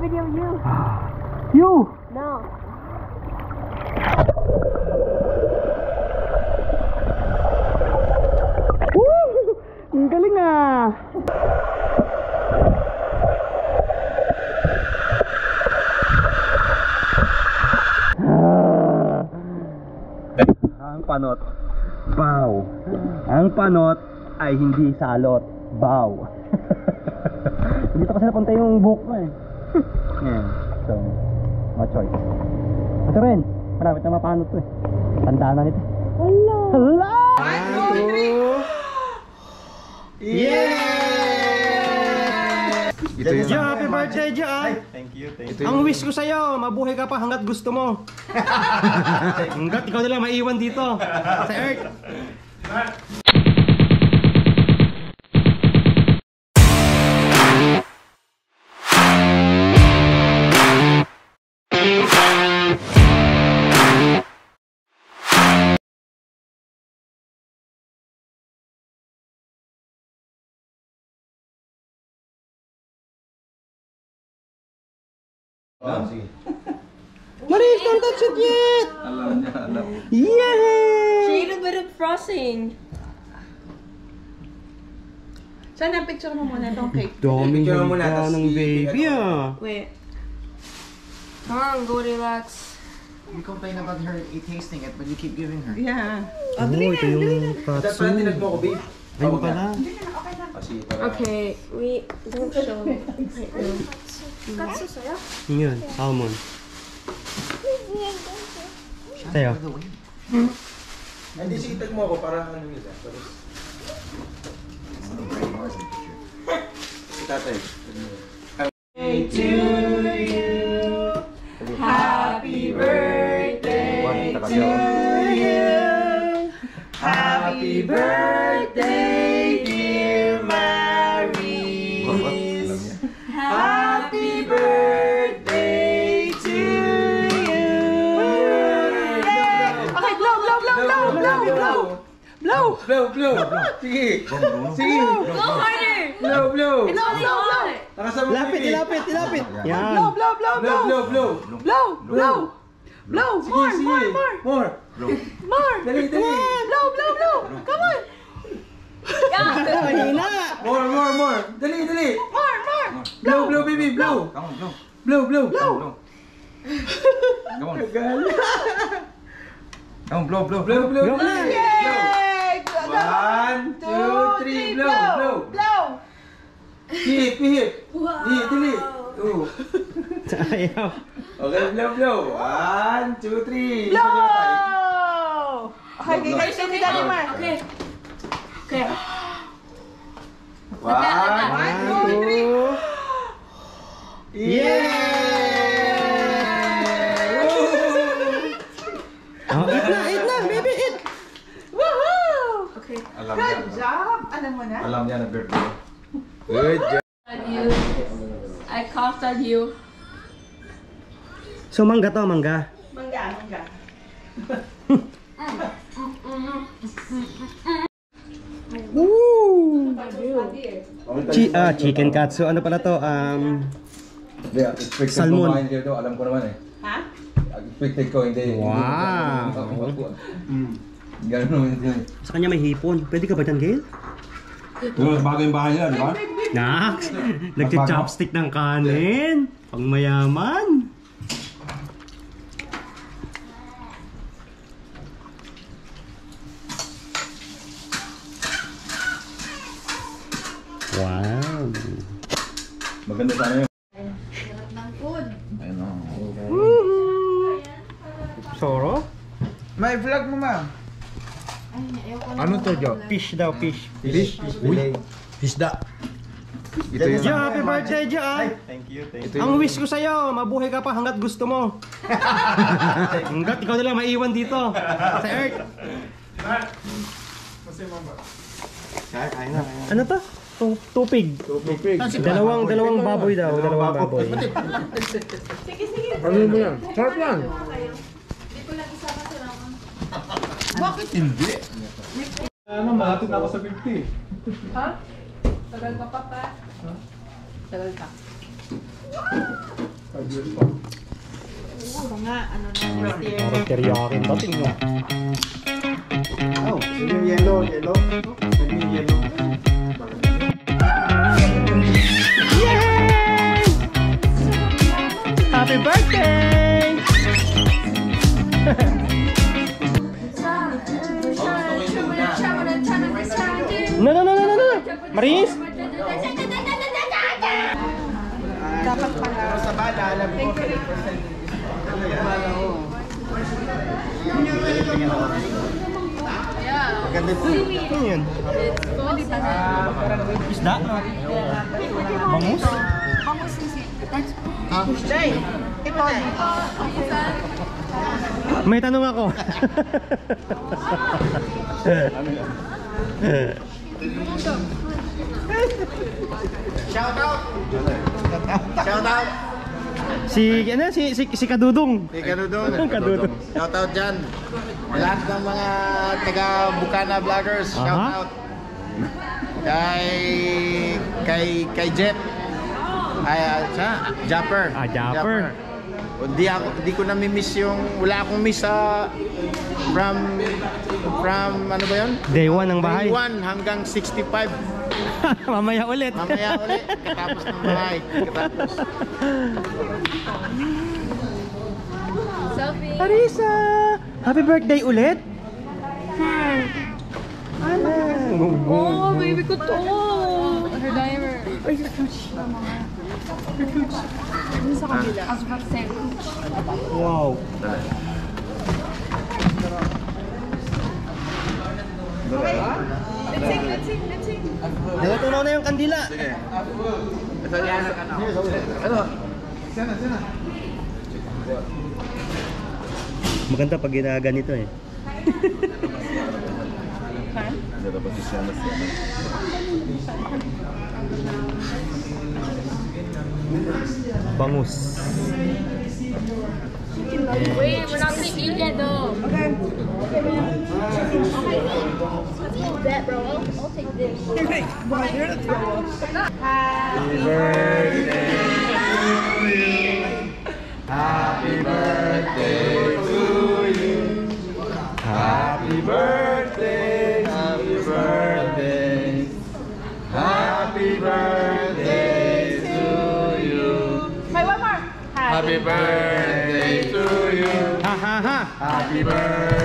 Video you. You! No. Ang panot ay hindi salot, bow. Dito kasi napunta yung buhok mo eh. Yan. So, no choice. Ito rin, malapit na mapanot to eh. Tandaan na nito. Hello. Hello! Ito yun. Jo, happy birthday, Jo! Thank you, thank you. Ang wish ko sa'yo, mabuhay ka pa hanggat gusto mo. hanggat ikaw nila maiwan dito, sa Earth. Maris, don't touch it yet! Alam niya, alam. Yay! Shade a bit of frosting. Sana picture mo muna itong cake. Daming Picture mo muna, tas ng i- baby ah. Wait. Come on, Goldilocks. You complain about her tasting it, but you keep giving her. Yeah. Oh, ito yung That's katsu. why tinag mo ko, babe. Ayun pala. Kasi para... Okay, we don't show right now. Katsu sa'yo? Yun, salmon. Sa'yo. Hindi, sige, tag mo ako para ano ah, para- Si tatay. Happy birthday One, taka to you. Happy birthday, Blow. Blow, blow. Sige. Sige. Go harder! Blow, blow. Blow, blow, blow. Nakasama baby. ilapit, ilapit. Blow, Yan. blow, blow, Blow, blow. blow, blow. Blow, blow. Blow, Sige, more, more, more. More. More. Dali, dali. Blow, blow, blow. Come on. Mahina. More, more, more. Dali, dali. More, more. Blow, blow, baby, blow. Come on, blow. Blow, blow. Blow. Come on. Come on, blow, blow, Blow, blow, Blow blow. Yay! One, two, three, blow, blow. Blow. Hihip, hihip. Hihip, dali. Oh. Ayaw. Okay, blow, blow. One, two, three. Blow. Okay, okay, guys, hindi dali mo. Okay. Okay. One, two, three. Yeah! Alam niya. Good job. Alam mo na? Alam niya na birthday. Good job. You. I coughed on you. So, mangga to, mangga. Mangga, mangga. Woo! Chi ah, chicken katsu. Ano pala to? Um, Hindi, expected Salmon. ko. Alam ko naman eh. Ha? Expected ko, hindi. Wow. Ganun naman yun. sa kanya may hipon. Pwede ka ba dyan, Gail? Yung bago yung bahay nila, di ba? Nax! Nagcha-chopstick ng kanin. Pang mayaman. Wow. Maganda sana yun. Ayun o. Soro? May vlog mo, ma'am. Ano to, Jo? Fish daw, fish. Fish? Uy. Fisda. Ito yun. Jo, happy birthday, Jo! Ito Ang wish ko sa'yo, mabuhay ka pa hanggat gusto mo. hanggat ikaw nila maiwan dito, sa Earth. Ano to? Tu- Tupig. Tupig. Dalawang dalawang baboy daw, dalawang baboy. Ano mo yan? Sarap yan. Bakit hindi? Ano malapit na ako sa 50. Ha? Tagal ka pa pa. Tagal ka. Five years pa. Mga ano na first year. Parang teriyaki dating no. Oh, yung yellow, yellow. Yung yellow. Happy birthday! Maris! Dapat pala. Sa bala, alam ko. Maganda po. Ano yun? Isda? Bangus? Day, ito dito. May tanong ako. Shout out! Shout out! si, ano, si, si, si Kadudong. Hey, Kadudong. Kadudong. Shout out dyan. Lahat ng mga taga Bukana vloggers, shout Aha. out. Kay kay kay Jet. Ay, siya, Japper. Ah, Japper. Hindi ako di ko nami-miss yung wala akong miss sa from from ano ba 'yon? Day 1 ng bahay. 1 hanggang 65. Mamaya ulit. Mamaya ulit katapos ng bahay. Katapos. Arisa! Happy birthday ulit! Ano? Oh, baby ko to. Her. Sa kabila. I was about to say. Wow! Sing, let's sing, let's sing. Natutunaw na yung kandila. Sige. Ano? Maganda pag ginaganito eh. Bangus. Wait, we're not gonna eat yet though. Bet, bro. I'll, I'll take this. Happy birthday to you. Happy birthday to you. Happy birthday, happy birthday. Happy birthday to you. One more. Happy birthday to you. Ha ha ha! Happy birthday.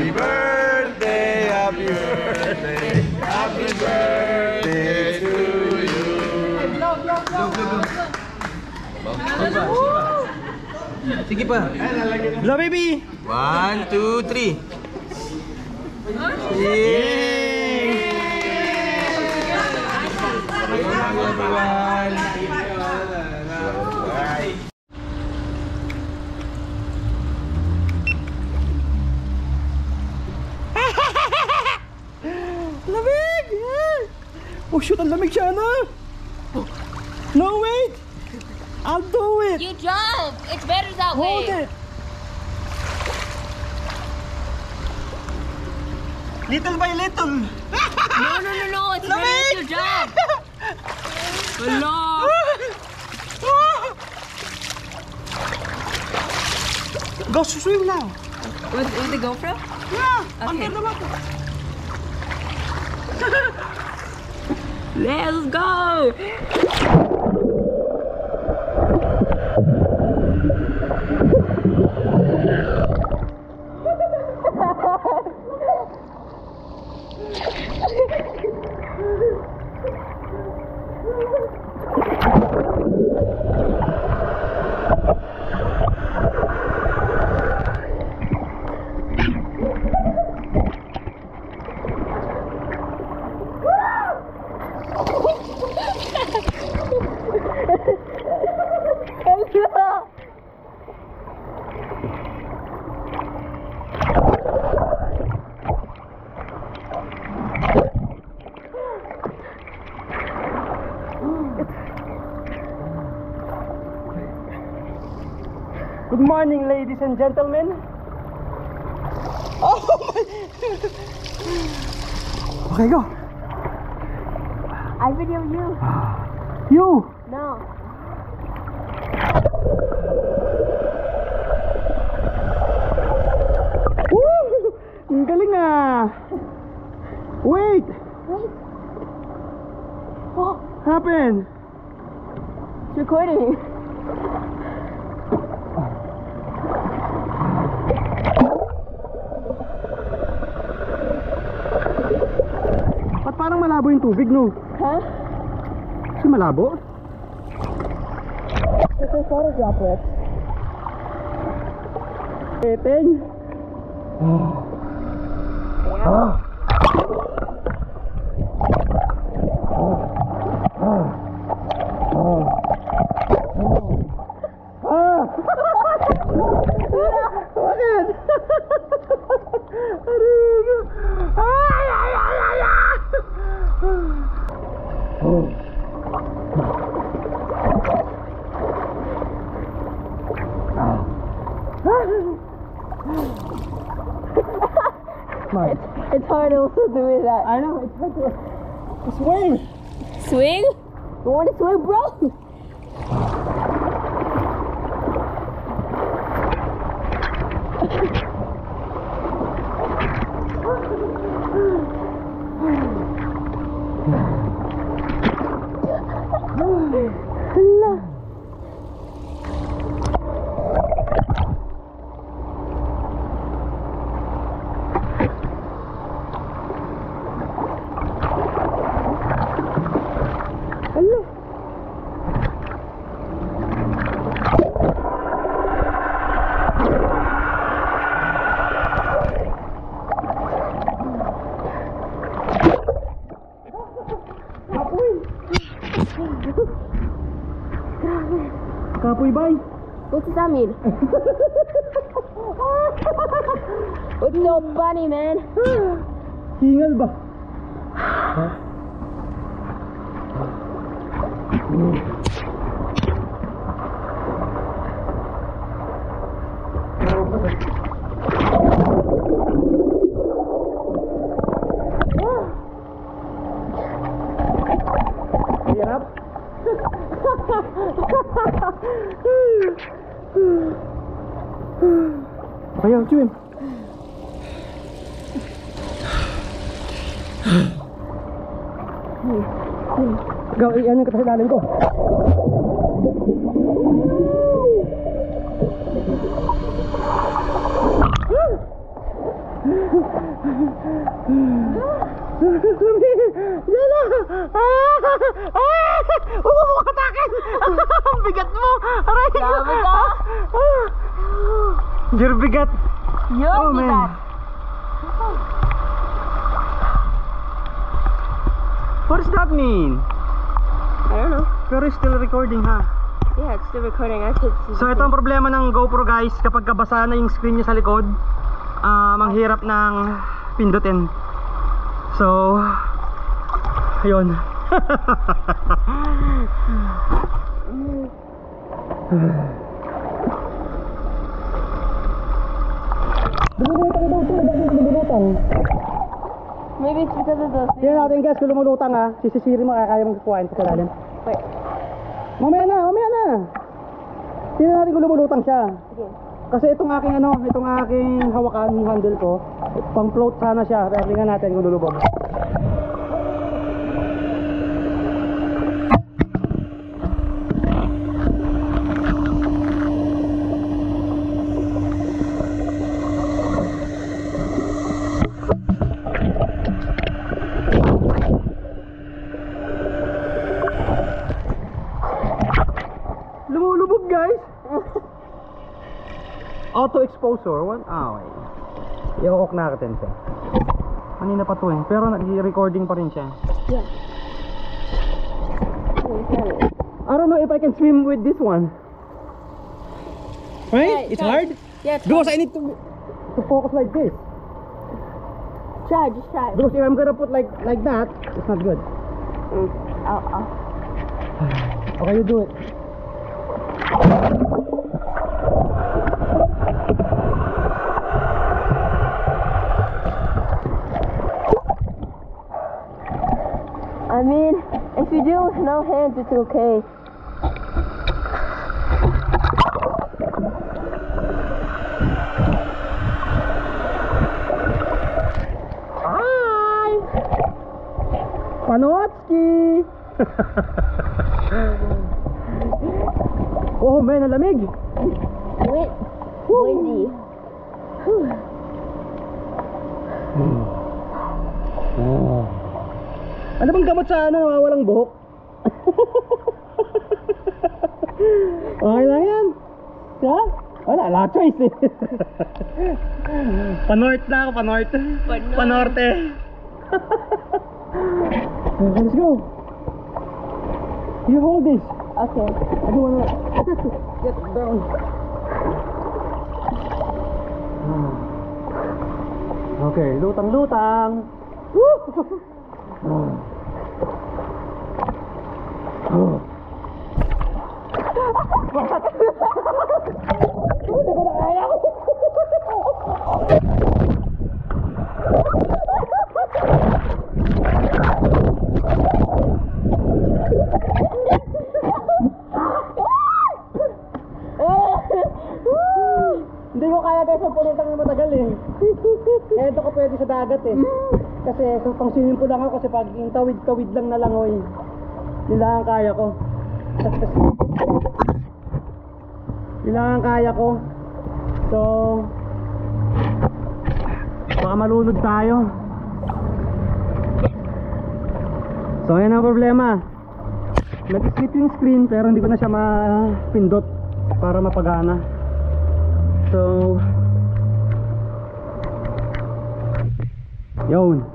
Happy birthday, happy birthday, happy birthday to you. Blow, blow, blow. Sige pa. Hello baby! One, two, three. Yay! Lamig! Oh shoot, ang lamig siya na! No, wait! I'll do it! You jump. It's better that Hold way. it! Little by little! No, no, no, no. It's better if you jump. Hello. Go swim now! With, with the GoPro? Yeah! Okay. Under the water! Let's go! Ladies and gentlemen. Oh my! Okay, go. I video you. You. No. Woo! Ang galing ah. Wait. Oh, Happened. it's recording. Yung tubig, no? Huh? Kasi malabo? It's a photo droplet. Peteng. Ah. Ah! also doing that. I know, it's hard to swing. Swing? You want to swing, bro? What does that mean? It's so funny, man. Hingal ba? Ayaw, swim. Ikaw, i-ano ka sa ilalim ko. Yala! Ah! Ah! Umubukat akin! Ang bigat mo! Aray! Grabe ka! Ah! Your bigat! You're Oh, the man. What does that mean? I don't know. Pero it's still recording ha. Yeah, it's still recording. I could see. So ito ang problema ng GoPro guys, kapag kabasa na yung screen niya sa likod, ah manghirap ng pindutin. So, ayun. Maybe it's because of those. Tingnan natin guys, kung lumulutang ha, sisisiri mo, kaya mo kukuhain sa lalim. Wait. Mamaya na, mamaya na! Tingnan natin kung lumulutang siya. Sige. Kasi itong aking ano, itong aking hawakan, yung handle ko, pang float sana siya. Pero tingnan natin kung lulubog. Lumulubog guys! One ah, okay. I-off natin siya. Kanina pa to eh, pero nag-recording pa rin siya. Yeah. I don't know if I can swim with this one. Right? Try, it's try. hard? Yeah, try, Because I need to to focus like this. try. Just try. Because if I'm gonna put like like that, it's not good. I'll, I'll. Okay, you do it. I mean, if you do with no hands, it's okay. Hi! Panotski! oh, man, ang lamig! Wait, windy. Ano bang gamot sa ano, walang buhok? okay lang yan. Ha? Wala, wala choice eh. Panort na ako, panort. Panort. Panorte. Let's go. You hold this. Okay. I don't wanna get down. Okay, lutang-lutang. Hindi ko kaya guys magpulutang na matagal eh. Kaya ito ko pwede sa dagat eh. Kasi sa pang swimming pool lang ako kasi pag tawid-tawid lang na langoy. Yun ang kaya ko. Yun ang kaya ko. So, baka malunod tayo. So, ayan ang problema. Nag-skip yung screen pero hindi ko na siya mapindot para mapagana. So, yun.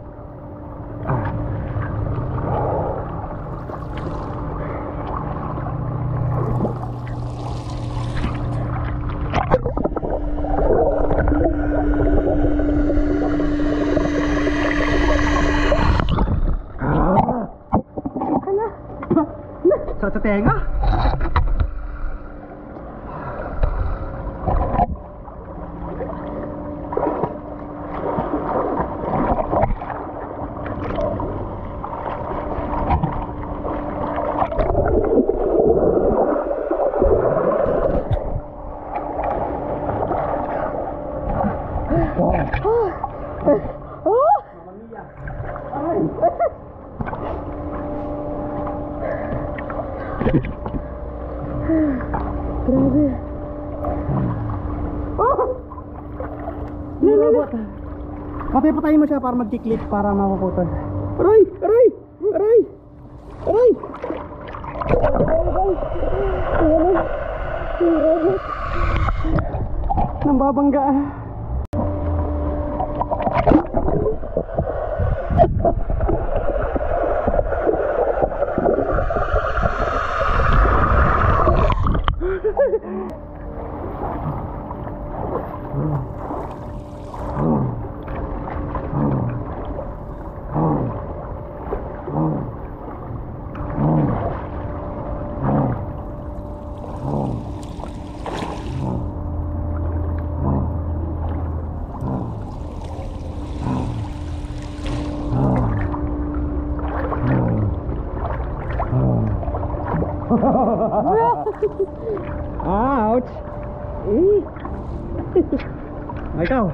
Sa sa tenga? Nilabot. Patay-patay mo siya para mag-click para! Aray! Aray! Aray! Nambabangga. Ouch! Eh! Ikaw!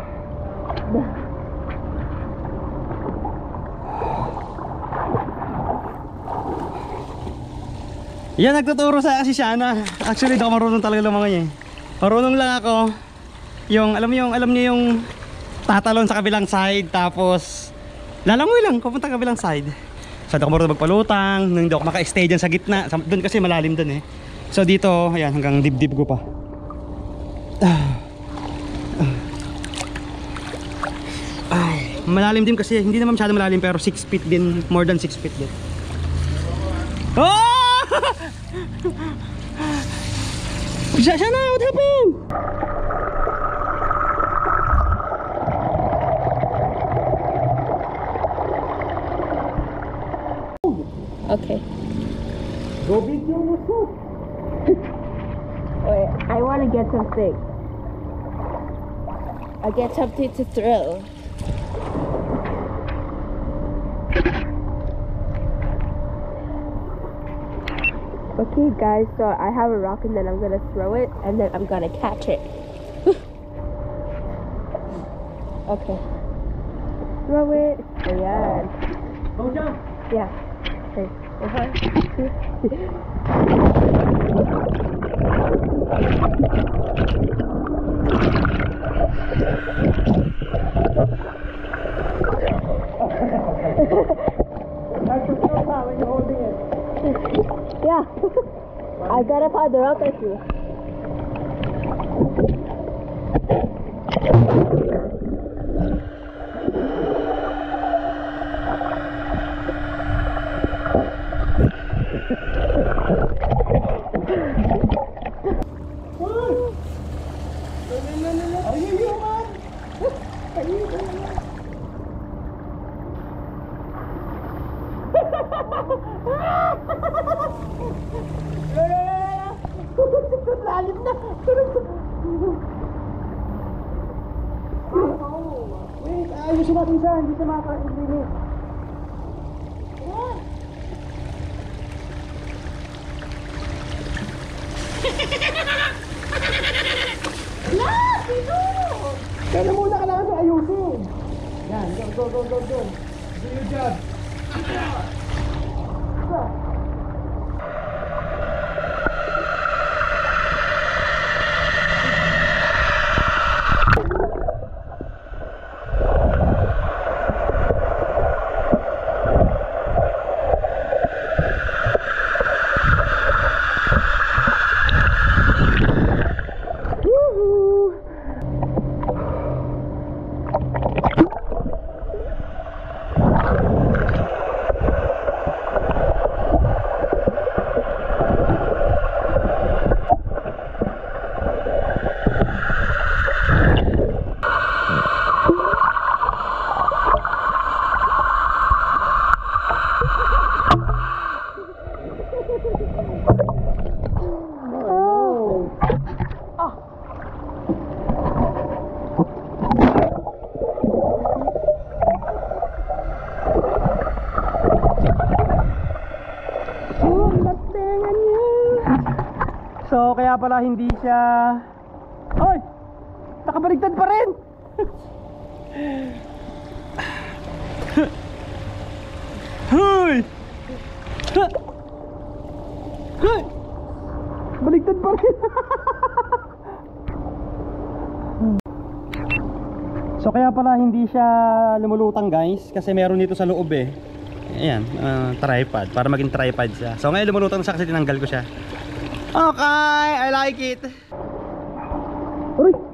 Yan, nagtuturo sa si Shana. Actually, ako marunong talaga lumangoy eh. Marunong lang ako. Yung, alam mo yung, alam niyo yung tatalon sa kabilang side, tapos lalangoy lang, pupunta kabilang side. So, di ako marunong magpalutang, nung hindi ako maka-stay dyan sa gitna. Doon kasi malalim doon eh. So, dito, ayan, hanggang dibdib ko pa. Ay, malalim din kasi, hindi naman masyado malalim pero 6 feet din, more than 6 feet din. Oh! Siya, siya na, what happened? Okay. Go video mo so. Wait, I want to get something. I get something to throw. Okay, guys, so I have a rock and then I'm gonna throw it and then I'm gonna catch it. okay. Throw it. Oh, Ayan. Go jump! Yeah. Okay. One, uh-huh. two, I got up on the job. So, kaya pala hindi siya... Hoy! Nakabaligtad pa rin! Hoy! Hoy! Baligtad pa rin! so, kaya pala hindi siya lumulutang guys kasi meron dito sa loob eh. Ayan, ah, tripod. Para maging tripod siya. So, ngayon lumulutang siya kasi tinanggal ko siya. Okay, I like it. Aray,